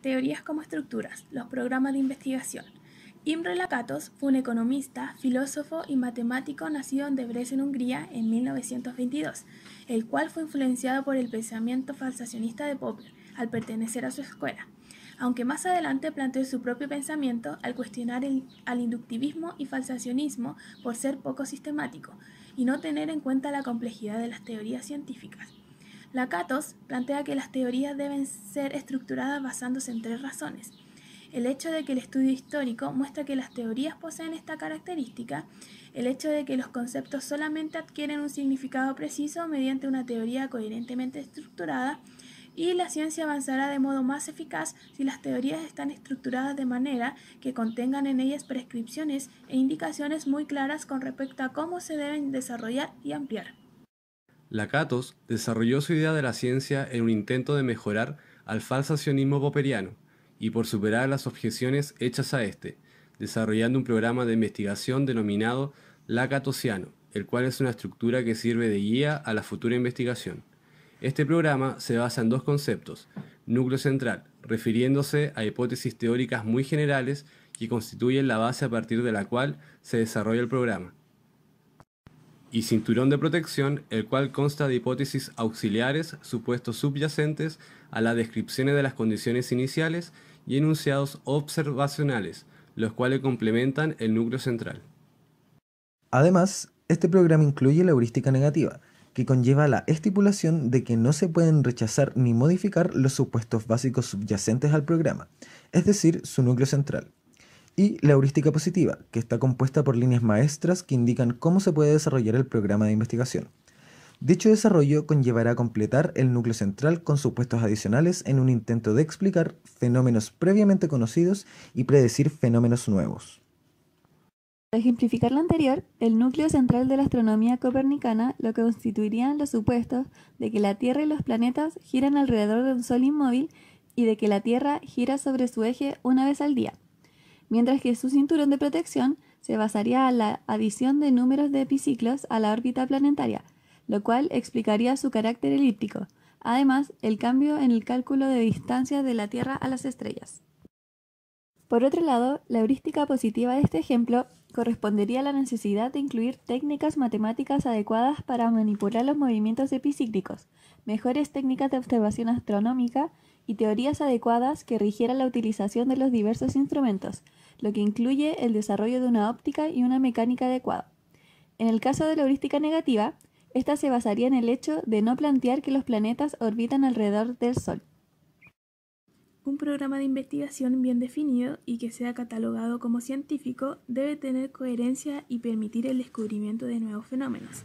teorías como estructuras, los programas de investigación. Imre Lakatos fue un economista, filósofo y matemático nacido en Debrecen, Hungría, en 1922, el cual fue influenciado por el pensamiento falsacionista de Popper al pertenecer a su escuela, aunque más adelante planteó su propio pensamiento al cuestionar el, al inductivismo y falsacionismo por ser poco sistemático y no tener en cuenta la complejidad de las teorías científicas. Lakatos plantea que las teorías deben ser estructuradas basándose en tres razones. El hecho de que el estudio histórico muestra que las teorías poseen esta característica, el hecho de que los conceptos solamente adquieren un significado preciso mediante una teoría coherentemente estructurada, y la ciencia avanzará de modo más eficaz si las teorías están estructuradas de manera que contengan en ellas prescripciones e indicaciones muy claras con respecto a cómo se deben desarrollar y ampliar. Lakatos desarrolló su idea de la ciencia en un intento de mejorar al falsacionismo popperiano y por superar las objeciones hechas a este, desarrollando un programa de investigación denominado Lacatosiano, el cual es una estructura que sirve de guía a la futura investigación. Este programa se basa en dos conceptos, núcleo central, refiriéndose a hipótesis teóricas muy generales que constituyen la base a partir de la cual se desarrolla el programa, y cinturón de protección, el cual consta de hipótesis auxiliares, supuestos subyacentes a las descripciones de las condiciones iniciales y enunciados observacionales, los cuales complementan el núcleo central. Además, este programa incluye la heurística negativa, que conlleva la estipulación de que no se pueden rechazar ni modificar los supuestos básicos subyacentes al programa, es decir, su núcleo central y la heurística positiva, que está compuesta por líneas maestras que indican cómo se puede desarrollar el programa de investigación. Dicho desarrollo conllevará a completar el núcleo central con supuestos adicionales en un intento de explicar fenómenos previamente conocidos y predecir fenómenos nuevos. Para ejemplificar lo anterior, el núcleo central de la astronomía copernicana lo constituirían los supuestos de que la Tierra y los planetas giran alrededor de un Sol inmóvil y de que la Tierra gira sobre su eje una vez al día mientras que su cinturón de protección se basaría en la adición de números de epiciclos a la órbita planetaria, lo cual explicaría su carácter elíptico. Además, el cambio en el cálculo de distancia de la Tierra a las estrellas. Por otro lado, la heurística positiva de este ejemplo correspondería a la necesidad de incluir técnicas matemáticas adecuadas para manipular los movimientos epicíclicos, mejores técnicas de observación astronómica y teorías adecuadas que rigieran la utilización de los diversos instrumentos, lo que incluye el desarrollo de una óptica y una mecánica adecuada. En el caso de la heurística negativa, esta se basaría en el hecho de no plantear que los planetas orbitan alrededor del Sol. Un programa de investigación bien definido y que sea catalogado como científico debe tener coherencia y permitir el descubrimiento de nuevos fenómenos.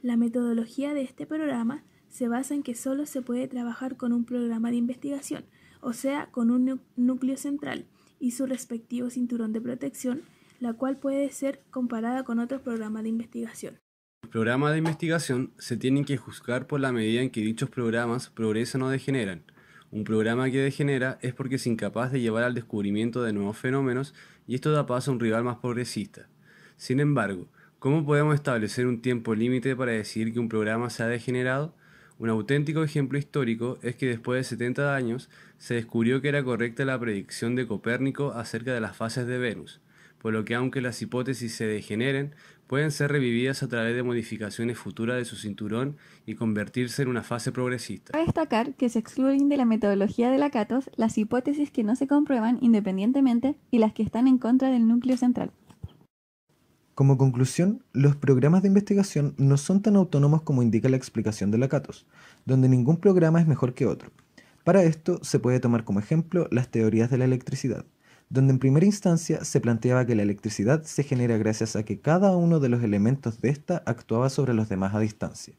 La metodología de este programa se basa en que solo se puede trabajar con un programa de investigación, o sea, con un núcleo central y su respectivo cinturón de protección, la cual puede ser comparada con otros programas de investigación. Los programas de investigación se tienen que juzgar por la medida en que dichos programas progresan o degeneran. Un programa que degenera es porque es incapaz de llevar al descubrimiento de nuevos fenómenos y esto da paso a un rival más progresista. Sin embargo, ¿cómo podemos establecer un tiempo límite para decir que un programa se ha degenerado? Un auténtico ejemplo histórico es que después de 70 años se descubrió que era correcta la predicción de Copérnico acerca de las fases de Venus, por lo que aunque las hipótesis se degeneren, pueden ser revividas a través de modificaciones futuras de su cinturón y convertirse en una fase progresista. Cabe destacar que se excluyen de la metodología de la Catos las hipótesis que no se comprueban independientemente y las que están en contra del núcleo central. Como conclusión, los programas de investigación no son tan autónomos como indica la explicación de la CATOS, donde ningún programa es mejor que otro. Para esto se puede tomar como ejemplo las teorías de la electricidad, donde en primera instancia se planteaba que la electricidad se genera gracias a que cada uno de los elementos de esta actuaba sobre los demás a distancia,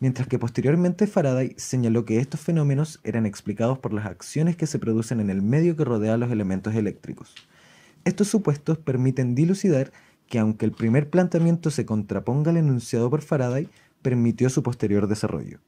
mientras que posteriormente Faraday señaló que estos fenómenos eran explicados por las acciones que se producen en el medio que rodea a los elementos eléctricos. Estos supuestos permiten dilucidar que aunque el primer planteamiento se contraponga al enunciado por Faraday, permitió su posterior desarrollo.